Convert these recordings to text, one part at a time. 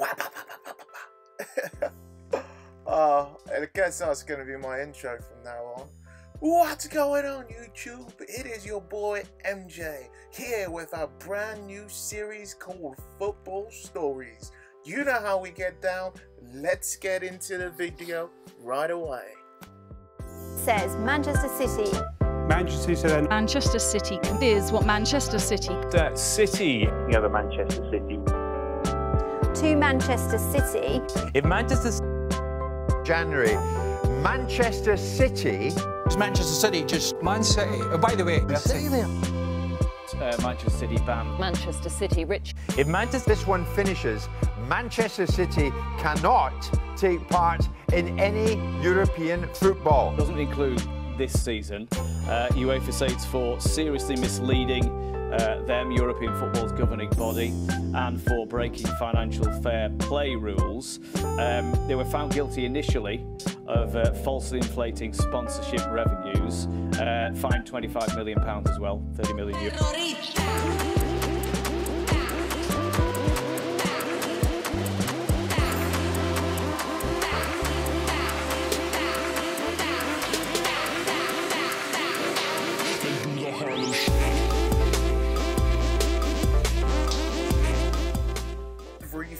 oh, I guess that's going to be my intro from now on. What's going on YouTube? It is your boy MJ here with a brand new series called Football Stories. You know how we get down. Let's get into the video right away. Says Manchester City. Manchester City. Manchester City is what Manchester City. The City. The other Manchester City. To Manchester City. If Manchester January, Manchester City. It's Manchester City, just Man City. Oh, by the way, uh, Manchester City ban. Manchester City, Rich. If Manchester This one finishes. Manchester City cannot take part in any European football. Doesn't include this season. Uh, UEFA states for seriously misleading uh, them, European football's governing body, and for breaking financial fair play rules. Um, they were found guilty initially of uh, falsely inflating sponsorship revenues, uh, fined £25 million as well, 30 million euros.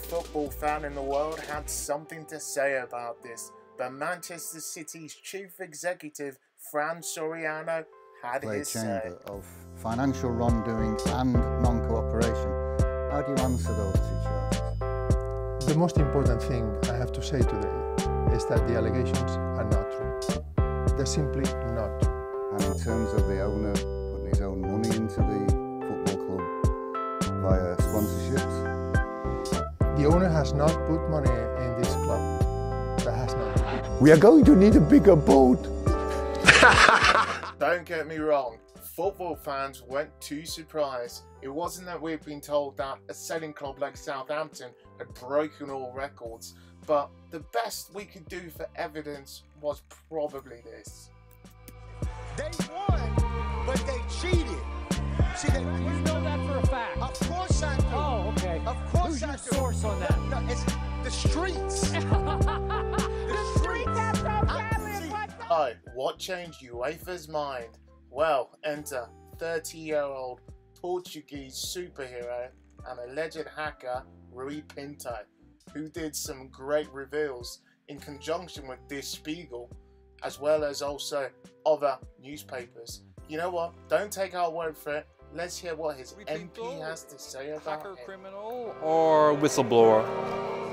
Football fan in the world had something to say about this, but Manchester City's chief executive, Fran Soriano, had great his say. chamber of financial wrongdoing and non-cooperation. How do you answer those two charges? The most important thing I have to say today is that the allegations are not true. They're simply not. And in terms of the owner putting his own money into the football club via sponsorships, The owner has not put money in this club. That has not. We are going to need a bigger boat. Don't get me wrong, football fans weren't too surprised. It wasn't that we'd been told that a selling club like Southampton had broken all records, but the best we could do for evidence was probably this. They won, but they cheated. See, they, source on that? No, it's the streets. the streets have no Oh, what changed UEFA's mind? Well, enter 30 year old Portuguese superhero and alleged hacker Rui Pinto, who did some great reveals in conjunction with Der Spiegel, as well as also other newspapers. You know what? Don't take our word for it. Let's hear what his MP has to say about hacker it. criminal or whistleblower?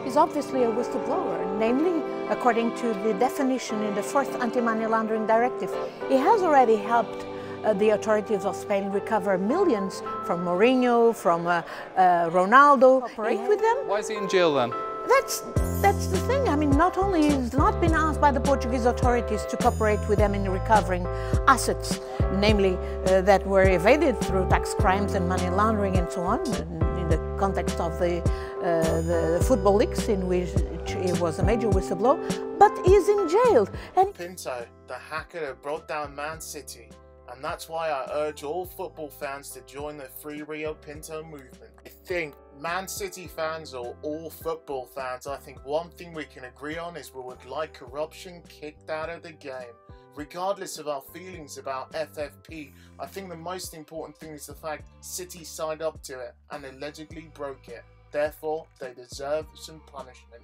He's obviously a whistleblower, namely, according to the definition in the first anti-money laundering directive. He has already helped uh, the authorities of Spain recover millions from Mourinho, from uh, uh, Ronaldo. Cooperate with them. Why is he in jail then? That's that's the thing. I mean, not only he's not been asked by the Portuguese authorities to cooperate with them in recovering assets, namely uh, that were evaded through tax crimes and money laundering and so on, in, the context of the, uh, the football leagues in which he was a major whistleblower, but he's in jail and. Pinto, the hacker that brought down Man City, and that's why I urge all football fans to join the Free Rio Pinto movement. I think Man City fans or all football fans, I think one thing we can agree on is we would like corruption kicked out of the game. Regardless of our feelings about FFP, I think the most important thing is the fact City signed up to it and allegedly broke it. Therefore, they deserve some punishment.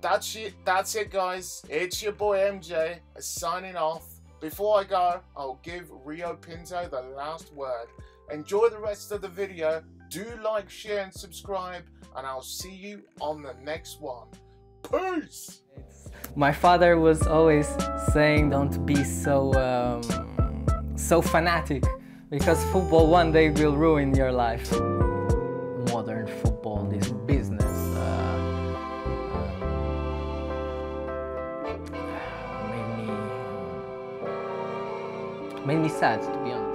That's it, that's it guys. It's your boy MJ signing off. Before I go, I'll give Rio Pinto the last word. Enjoy the rest of the video. Do like, share, and subscribe, and I'll see you on the next one. Peace! My father was always saying, "Don't be so um, so fanatic, because football one day will ruin your life." Modern football, is business, made me sad, to be honest.